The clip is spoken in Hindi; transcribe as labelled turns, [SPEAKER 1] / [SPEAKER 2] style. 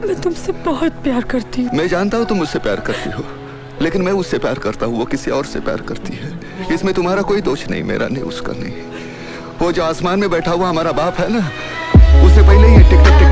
[SPEAKER 1] मैं तुमसे बहुत प्यार करती हूँ।
[SPEAKER 2] मैं जानता हूँ तुम मुझसे प्यार करती हो, लेकिन मैं उससे प्यार करता हूँ, वो किसी और से प्यार करती है। इसमें तुम्हारा कोई दोष नहीं, मेरा नहीं, उसका नहीं। वो जो आसमान में बैठा हुआ हमारा बाप है ना उससे पहले ही टिक टिक